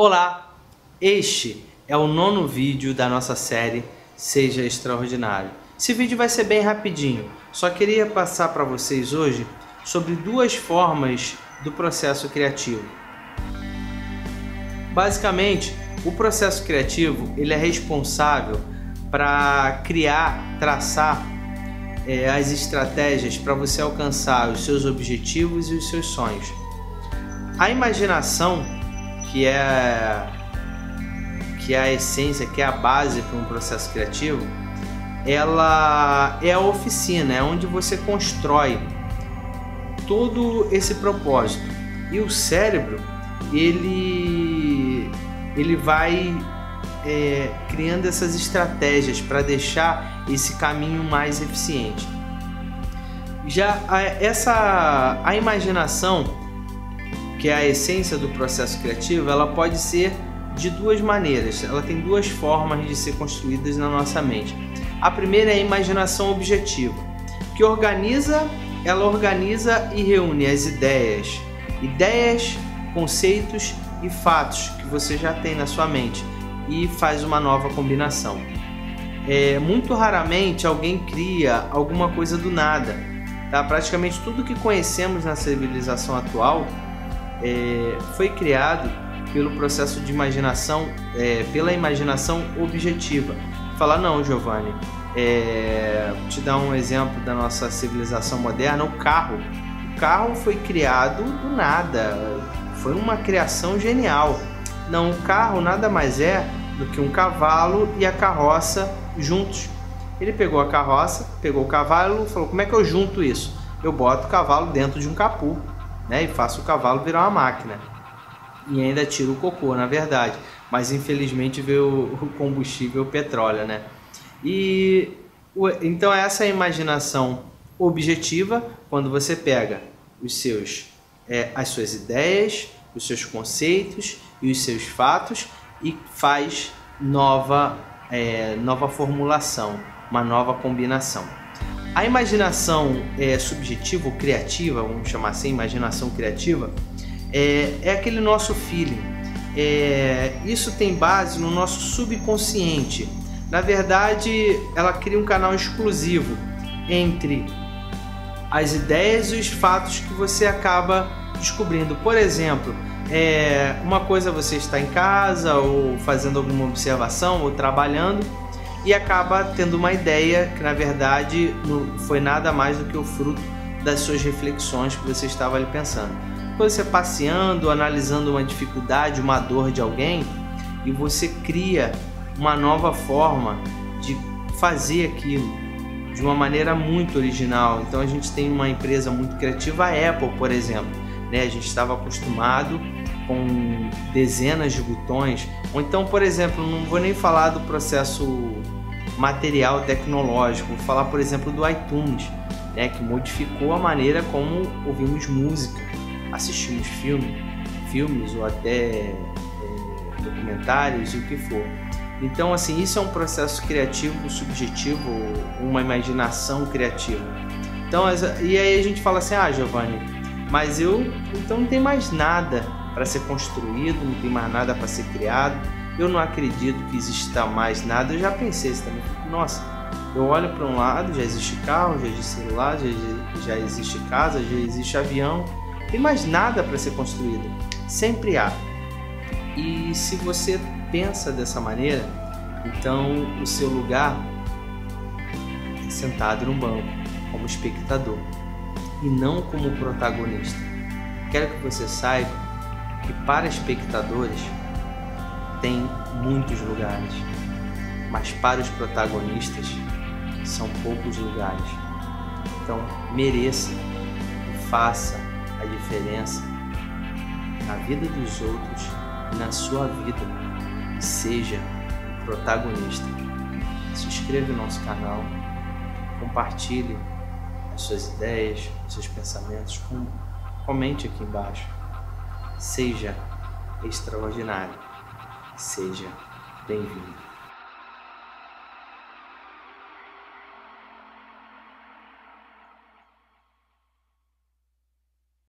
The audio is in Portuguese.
Olá, este é o nono vídeo da nossa série Seja Extraordinário. Esse vídeo vai ser bem rapidinho, só queria passar para vocês hoje sobre duas formas do processo criativo. Basicamente, o processo criativo ele é responsável para criar, traçar é, as estratégias para você alcançar os seus objetivos e os seus sonhos. A imaginação que é que é a essência, que é a base para um processo criativo, ela é a oficina, é onde você constrói todo esse propósito. E o cérebro, ele, ele vai é, criando essas estratégias para deixar esse caminho mais eficiente. Já a, essa a imaginação que é a essência do processo criativo, ela pode ser de duas maneiras. Ela tem duas formas de ser construídas na nossa mente. A primeira é a imaginação objetiva, que organiza, ela organiza e reúne as ideias, ideias, conceitos e fatos que você já tem na sua mente e faz uma nova combinação. É, muito raramente alguém cria alguma coisa do nada. Tá? Praticamente tudo que conhecemos na civilização atual é, foi criado pelo processo de imaginação, é, pela imaginação objetiva. Falar, não, Giovanni, é, te dar um exemplo da nossa civilização moderna, o carro. O carro foi criado do nada, foi uma criação genial. Não, o carro nada mais é do que um cavalo e a carroça juntos. Ele pegou a carroça, pegou o cavalo falou: Como é que eu junto isso? Eu boto o cavalo dentro de um capu né? E faço o cavalo virar uma máquina. E ainda tiro o cocô, na verdade. Mas infelizmente veio o combustível o petróleo, né? E então essa é a imaginação objetiva quando você pega os seus, é, as suas ideias, os seus conceitos e os seus fatos e faz nova, é, nova formulação, uma nova combinação. A imaginação é, subjetiva ou criativa, vamos chamar assim, imaginação criativa, é, é aquele nosso feeling. É, isso tem base no nosso subconsciente. Na verdade, ela cria um canal exclusivo entre as ideias e os fatos que você acaba descobrindo. Por exemplo, é, uma coisa você está em casa ou fazendo alguma observação ou trabalhando e acaba tendo uma ideia que na verdade não foi nada mais do que o fruto das suas reflexões que você estava ali pensando. Quando você passeando, analisando uma dificuldade, uma dor de alguém e você cria uma nova forma de fazer aquilo de uma maneira muito original. Então a gente tem uma empresa muito criativa, a Apple, por exemplo. Né? A gente estava acostumado com dezenas de botões. Ou então, por exemplo, não vou nem falar do processo material tecnológico, vou falar, por exemplo, do iTunes, né, que modificou a maneira como ouvimos música, assistimos filme, filmes ou até é, documentários e o que for. Então, assim, isso é um processo criativo, subjetivo, uma imaginação criativa. Então, e aí a gente fala assim, ah, Giovanni, mas eu, então não tem mais nada para ser construído, não tem mais nada para ser criado. Eu não acredito que exista mais nada. Eu já pensei isso também. Nossa, eu olho para um lado, já existe carro, já existe celular, já, já existe casa, já existe avião. Não tem mais nada para ser construído. Sempre há. E se você pensa dessa maneira, então o seu lugar é sentado num banco, como espectador, e não como protagonista. Quero que você saiba que para espectadores tem muitos lugares, mas para os protagonistas são poucos lugares. Então mereça e faça a diferença na vida dos outros e na sua vida. Seja protagonista. Se inscreva no nosso canal, compartilhe as suas ideias, os seus pensamentos, comente aqui embaixo seja extraordinário. Seja bem-vindo.